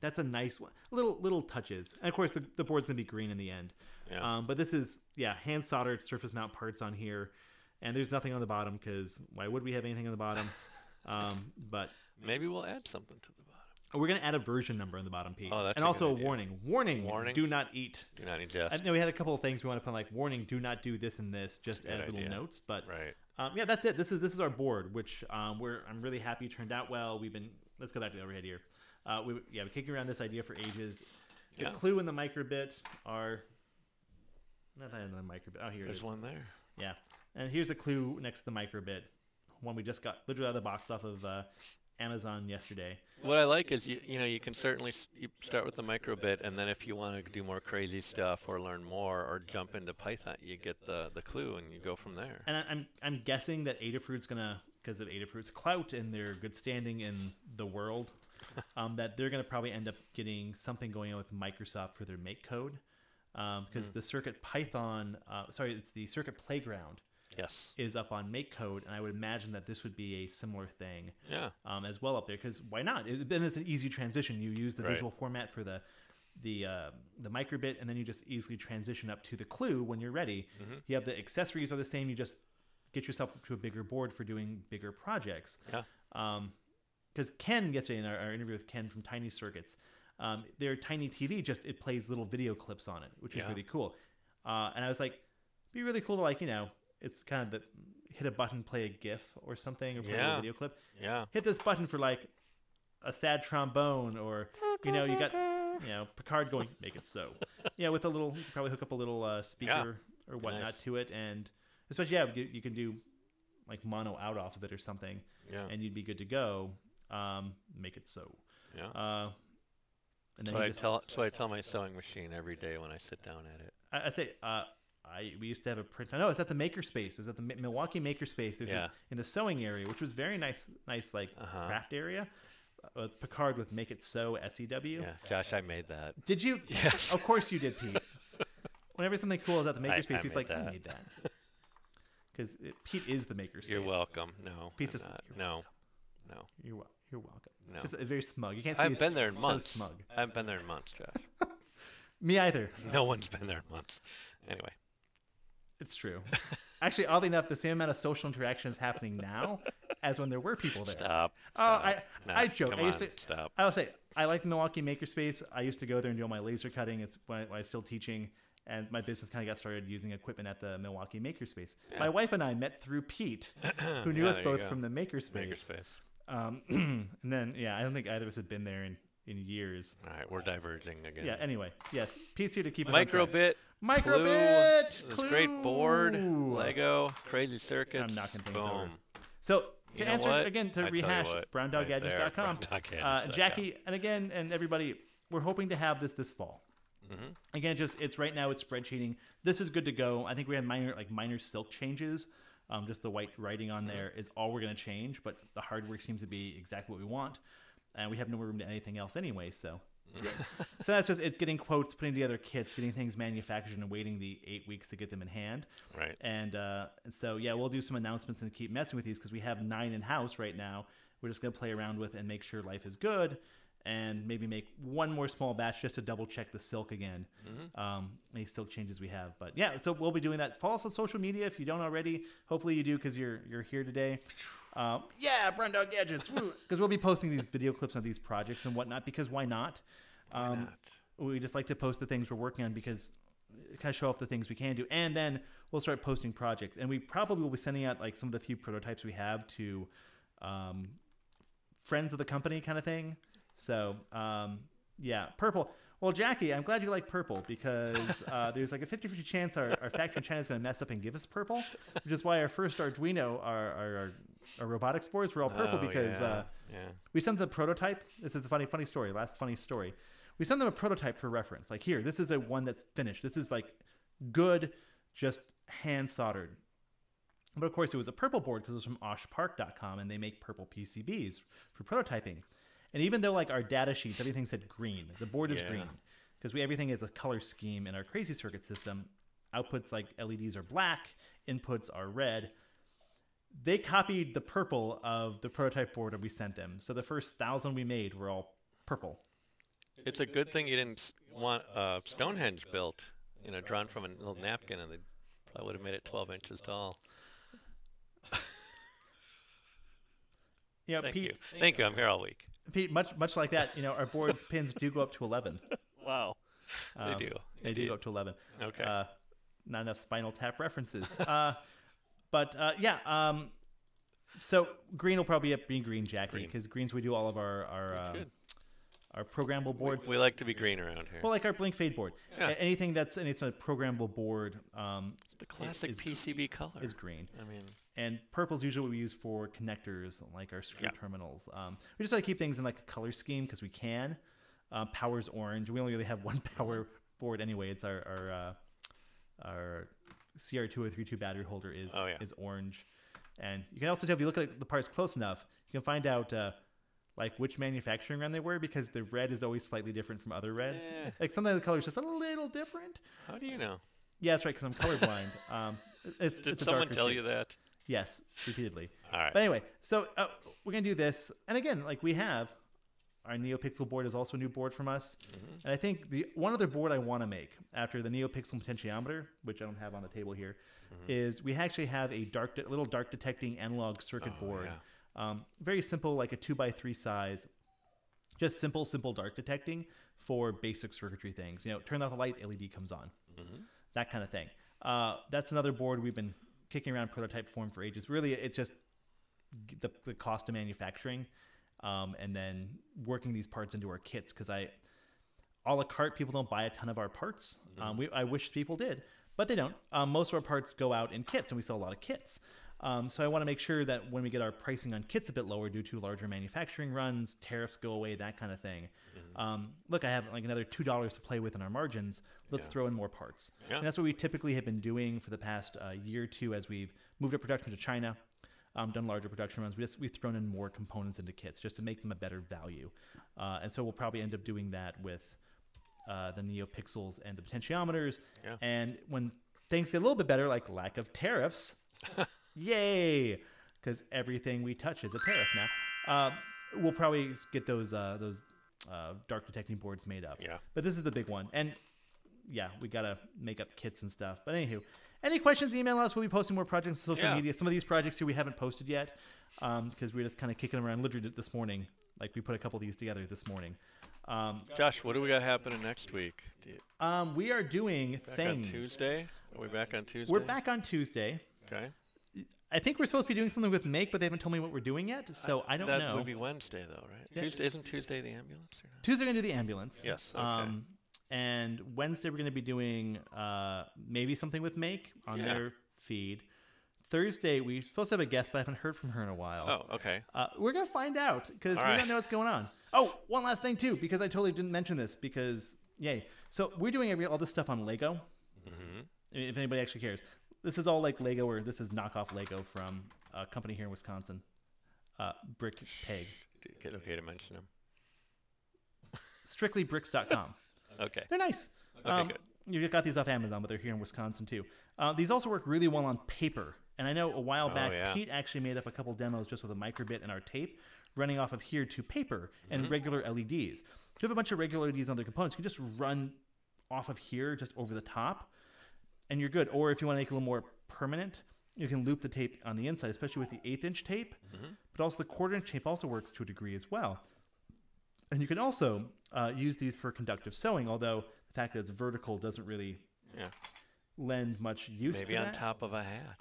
that's a nice one. Little little touches, and of course the, the board's gonna be green in the end. Yeah. Um, but this is yeah hand soldered surface mount parts on here, and there's nothing on the bottom because why would we have anything on the bottom? Um, but Maybe we'll add something to the bottom. We're gonna add a version number on the bottom, Pete. Oh, that's and a also a warning. Warning. Warning? Do not eat. Do not ingest. I know we had a couple of things we want to put like warning. Do not do this and this, just Good as little notes. But Right. um, yeah, that's it. This is this is our board, which um, we're I'm really happy turned out well. We've been let's go back to the overhead here. Uh, we yeah, we kicking around this idea for ages. The Yeah. clue and the microbit are not that in the microbit. Oh, here it There's is. one there. Yeah, and here's the clue next to the microbit. One we just got literally out of the box off of uh, Amazon yesterday. What I like is you you know you can certainly you start with the microbit and then if you want to do more crazy stuff or learn more or jump into Python, you get the the clue and you go from there. And I, I'm I'm guessing that Adafruit's gonna because of Adafruit's clout and their good standing in the world, um, that they're gonna probably end up getting something going on with Microsoft for their make code, because the Circuit Python, uh, sorry, it's the Circuit Playground Yes. is up on make code, and I would imagine that this would be a similar thing Yeah. um, as well up there. Because why not? It, then it's an easy transition. You use the Right. visual format for the the uh, the microbit, and then you just easily transition up to the clue when you're ready. Mm-hmm. You have the accessories are the same. You just get yourself up to a bigger board for doing bigger projects. Yeah. Because Ken yesterday in our, our interview with Ken from Tiny Circuits, um, their tiny TV just it plays little video clips on it, which is Yeah. really cool. Uh, and I was like, be really cool to like you know, it's kind of the hit a button, play a GIF or something, or play a Yeah. little video clip Yeah. hit this button for like a sad trombone or you know you got you know picard going make it so yeah with a little you probably hook up a little uh, speaker or whatnot nice. to it and especially yeah you, you can do like mono out off of it or something Yeah. and you'd be good to go um, make it so Yeah. uh, and then So I just, tell so I tell my sewing machine every day when I sit down at it. I, I say uh, I we used to have a print. No, it's at the Makerspace. It's at the Mi- Milwaukee Makerspace. There's Yeah. a, in the sewing area, which was very nice, nice like Uh-huh. craft area. Uh, Picard with Make It So SEW. Yeah. Josh, I made that. Did you? Yes. Of course you did, Pete. Whenever something cool is at the Makerspace, I Pete's made like, I that. made that. Because Pete is the Makerspace. You're welcome. No. Pete's just- not. you're No. No. You're, wel- you're welcome. No. It's just very smug. You can't see I've been there in so months. smug. I've been there in months, Josh. Me either. no one's been there in months. Anyway. It's true. Actually, oddly enough, the same amount of social interaction is happening now as when there were people there. Stop. Oh, stop. I No, I joke. I used on, to stop. I'll say I like the Milwaukee Makerspace. I used to go there and do all my laser cutting. It's when I, when I was still teaching, and my business kind of got started using equipment at the Milwaukee Makerspace. My wife and I met through Pete, who knew Yeah, us both from the Makerspace. Makerspace. Um, and then yeah, I don't think either of us had been there in in years. All right, we're diverging again. Yeah. Anyway, yes, Pete's here to keep us on track. Microbit. Microbit. Clue, This great board. Lego. Crazy circuits. I'm knocking things Boom. over. So to You answer what? again to I rehash what, browndoggadgets.com, right there, uh, Jackie, and again, and everybody, we're hoping to have this this fall. Mm-hmm. Again, just it's right now it's spreadsheeting. This is good to go. I think we had minor like minor silk changes. Um, just the white writing on there is all we're going to change, but the hardware seems to be exactly what we want, and we have no room to anything else anyway. So. So that's just it's getting quotes, putting together kits, getting things manufactured, and waiting the eight weeks to get them in hand. Right. And uh, and so yeah, we'll do some announcements and keep messing with these because we have nine in house right now. We're just gonna play around with and make sure life is good, and maybe make one more small batch just to double check the silk again. Um, any silk changes we have, but yeah, so we'll be doing that. Follow us on social media if you don't already. Hopefully you do because you're you're here today. Um, yeah, Brown Dog Gadgets, because we'll be posting these video clips of these projects and whatnot. Because why not? Um, we just like to post the things we're working on because kind of show off the things we can do, and then we'll start posting projects. And we probably will be sending out like some of the few prototypes we have to um, friends of the company, kind of thing. So um, yeah, purple. Well, Jackie, I'm glad you like purple because uh, there's like a 50 50 chance our, our factory in China is going to mess up and give us purple, which is why our first Arduino, our, our, our, our robotics boards were all purple Oh, because yeah. uh, yeah. we sent them the prototype. This is a funny, funny story. Last funny story. We sent them a prototype for reference. Like here, this is a one that's finished. This is like good, just hand soldered. But of course, it was a purple board because it was from OshPark.com, and they make purple PCBs for prototyping. And even though like our data sheets, everything said green. The board is Yeah. green because we everything is a color scheme in our crazy circuit system. Outputs like LEDs are black, inputs are red they copied the purple of the prototype board that we sent them. So the first thousand we made were all purple. It's a good thing you didn't s- want uh, Stonehenge built, you know, drawn from a little napkin, and they probably would have made it 12 inches tall. You know, Thank Pete, you. Thank you. I'm here all week. Pete, much much like that, you know, our board's pins do go up to eleven. Wow. Um, they do. They do Indeed. go up to eleven. Okay. Uh, not enough Spinal Tap references. uh, but uh, yeah, um, so green will probably be green, Jackie, Green. because greens we do all of our our um, our programmable boards. we like to be green around here. well, like our Blink Fade board. Yeah. Anything that's and it's a programmable board um, the classic is- PCB color. is green. I mean, and purple's usually what we use for connectors like our screw Yeah. terminals um, we just try to keep things in like a color scheme because we can uh, power's orange we only really have one power board anyway it's our our, uh, our cr2032 battery holder is Oh, yeah. is orange and you can also tell if you look at the parts close enough you can find out uh, like which manufacturing run they were because the red is always slightly different from other reds Eh. like sometimes the color is just a little different how do you know? yeah that's right because i'm colorblind um, it's, Did it's someone tell shade. you that? yes repeatedly All right. but anyway, so uh, we're gonna do this, and again, like we have, our NeoPixel board is also a new board from us, and I think the one other board I want to make after the NeoPixel potentiometer, which I don't have on the table here, is we actually have a dark, de- little dark detecting analog circuit Oh, board, um, very simple, like a two by three size, just simple, simple dark detecting for basic circuitry things. You know, turn off the light, LED comes on, that kind of thing. Uh, that's another board we've been kicking around prototype form for ages. Really, it's just the, the cost of manufacturing um, and then working these parts into our kits because I a la carte people don't buy a ton of our parts. Um, we, I wish people did, but they don't. Um, most of our parts go out in kits, and we sell a lot of kits. Um, so I want to make sure that when we get our pricing on kits a bit lower due to larger manufacturing runs, tariffs go away, that kind of thing. Um, look, I have like another two dollars to play with in our margins. Let's Yeah. throw in more parts. Yeah. And that's what we typically have been doing for the past uh, year or two as we've moved our production to China, um, done larger production runs. We just we've thrown in more components into kits just to make them a better value. Uh, and so we'll probably end up doing that with uh, the NeoPixels and the potentiometers. Yeah. And when things get a little bit better, like lack of tariffs, yay! Because everything we touch is a tariff now. Uh, we'll probably get those uh, those uh, dark detecting boards made up. Yeah. But this is the big one, and yeah, we gotta make up kits and stuff. But anywho, any questions? Email us. We'll be posting more projects on social Yeah. media. Some of these projects here we haven't posted yet because we're just kind of kicking them around. Literally this morning, like we put a couple of these together this morning. Um, Josh, what do we got happening next week? You- um, we are doing Back things. on Tuesday? Are we back on Tuesday? We're back on Tuesday. Okay. I think we're supposed to be doing something with Make, but they haven't told me what we're doing yet, so I don't that know. would be Wednesday, though, right? Yeah. Tuesday isn't Tuesday the ambulance? Or not? Tuesday we're gonna do the ambulance. Yes, okay. Um, and Wednesday we're gonna be doing uh, maybe something with Make on Yeah. their feed. Thursday we're supposed to have a guest, but I haven't heard from her in a while. Oh, okay. Uh, we're gonna find out because we right. don't know what's going on. Oh, one last thing too, because I totally didn't mention this. Because yay, so we're doing every, all this stuff on Lego. Mm-hmm. If anybody actually cares, this is all like Lego, or this is knockoff Lego from a company here in Wisconsin, uh, Brick Peg, get okay to mention them. strictlybricks.com. Okay. They're nice. Okay, um, good. You got these off Amazon, but they're here in Wisconsin too. Uh, these also work really well on paper. And I know a while Oh, back, yeah. Pete actually made up a couple demos just with a microbit and our tape running off of here to paper and Mm-hmm. regular LEDs. If you have a bunch of regular LEDs on their components, you can just run off of here just over the top and you're good. Or if you want to make it a little more permanent, you can loop the tape on the inside, especially with the eighth inch tape. Mm-hmm. But also the quarter inch tape also works to a degree as well. And you can also uh, use these for conductive sewing, although the fact that it's vertical doesn't really Yeah. lend much use Maybe to on that. top of a hat.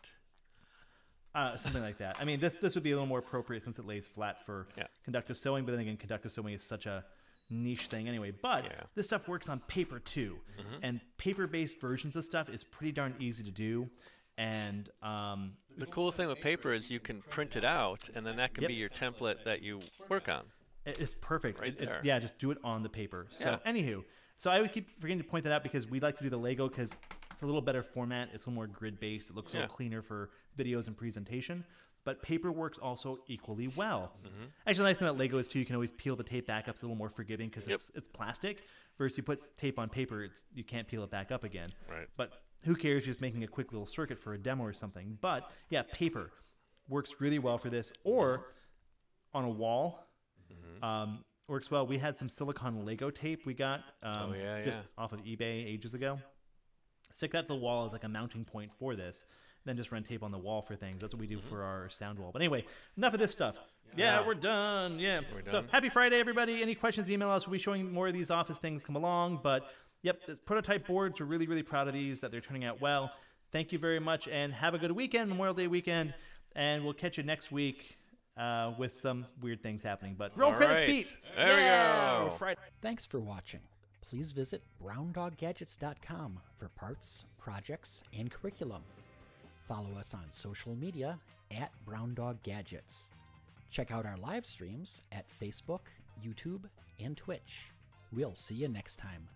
Uh, something like that. I mean, this this would be a little more appropriate since it lays flat for Yeah. conductive sewing. But then again, conductive sewing is such a niche thing anyway. But Yeah. Mm-hmm. this stuff works on paper too, and paper-based versions of stuff is pretty darn easy to do. And um, The cool thing with paper is you can print it out, and then that can Yep. be your template that you work on. It- It's perfect. Right It- it- yeah, just do it on the paper. So, anywho, so I would keep forgetting to point that out because we like to do the Lego because it's a little better format. It's a little more grid based. It looks a Yeah. little cleaner for videos and presentation. But paper works also equally well. Mm-hmm. Actually, the nice thing about Lego is too you can always peel the tape back up. It's a little more forgiving because Yep. it's it's plastic. Versus you put tape on paper, it's you can't peel it back up again. Right. But who cares? You're just making a quick little circuit for a demo or something. But yeah, paper works really well for this. Or on a wall, Mm-hmm. um, works well. We had some silicon Lego tape we got um, Oh, yeah, just yeah. off of eBay ages ago. Stick that to the wall as like a mounting point for this. Then just run tape on the wall for things. That's what we do for our sound wall. But anyway, enough of this stuff. Yeah, Yeah. we're done. Yeah. We're done. So happy Friday, everybody. Any questions, email us. We'll be showing more of these office things come along. But yep, this prototype boards. We're really, really proud of these that they're turning out well. Thank you very much and have a good weekend, Memorial Day weekend. And we'll catch you next week uh, with some weird things happening. But roll All credits, right. Pete. There we yeah, go. Friday. Thanks for watching. Please visit browndoggadgets.com for parts, projects, and curriculum. Follow us on social media at browndoggadgets. Check out our live streams at Facebook, YouTube, and Twitch. We'll see you next time.